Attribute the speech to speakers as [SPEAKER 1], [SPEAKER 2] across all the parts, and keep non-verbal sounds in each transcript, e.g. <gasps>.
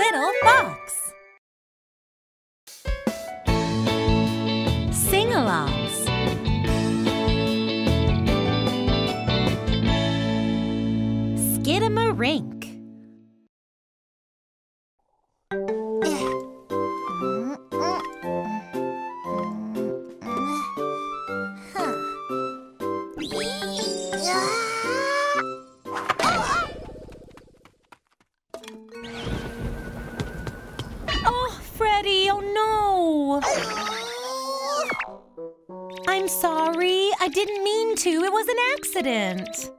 [SPEAKER 1] little fox. Sing-alongs. Skidamarink. Oh, <laughs> I'm sorry. I didn't mean to. It was an accident.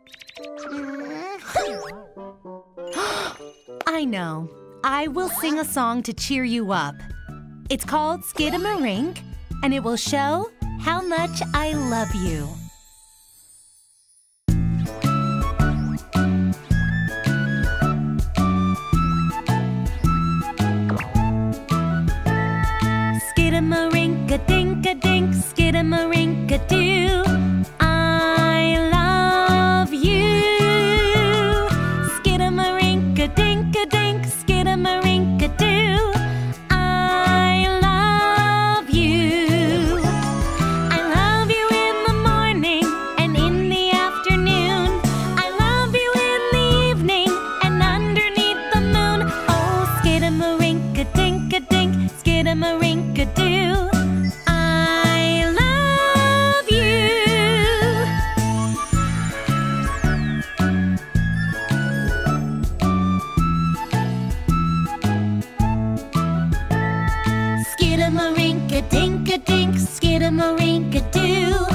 [SPEAKER 1] <gasps> I know. I will sing a song to cheer you up. It's called Skidamarink, and it will show how much I love you. Skidamarink-a-doo. I love you. Skidamarink-a-dink-a-dink, skidamarink-a-doo. I love you. I love you in the morning and in the afternoon. I love you in the evening and underneath the moon. Oh, skidamarink-a-doo. I skidamarink-a-doo. I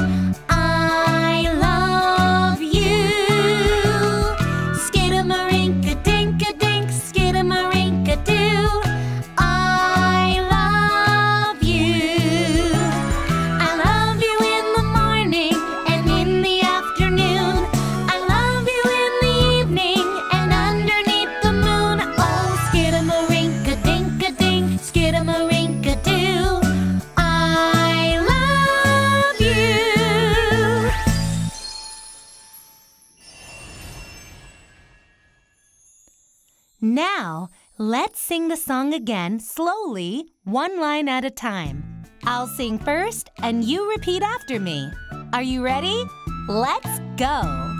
[SPEAKER 1] Now, let's sing the song again slowly, one line at a time. I'll sing first and you repeat after me. Are you ready? Let's go.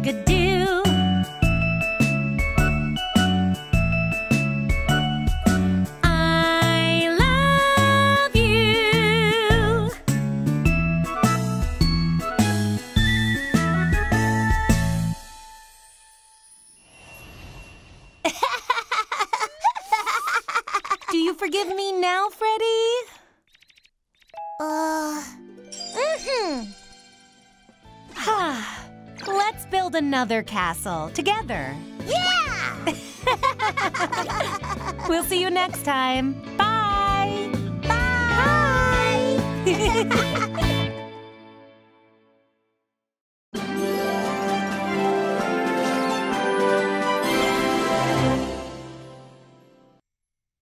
[SPEAKER 1] Skidamarink-a-doo. I love you. <laughs> Do you forgive me now, Freddy?
[SPEAKER 2] Uh, mm-hmm.
[SPEAKER 1] Let's build another castle together.
[SPEAKER 2] Yeah! <laughs>
[SPEAKER 1] We'll see you next time. Bye.
[SPEAKER 2] Bye! <laughs> <laughs>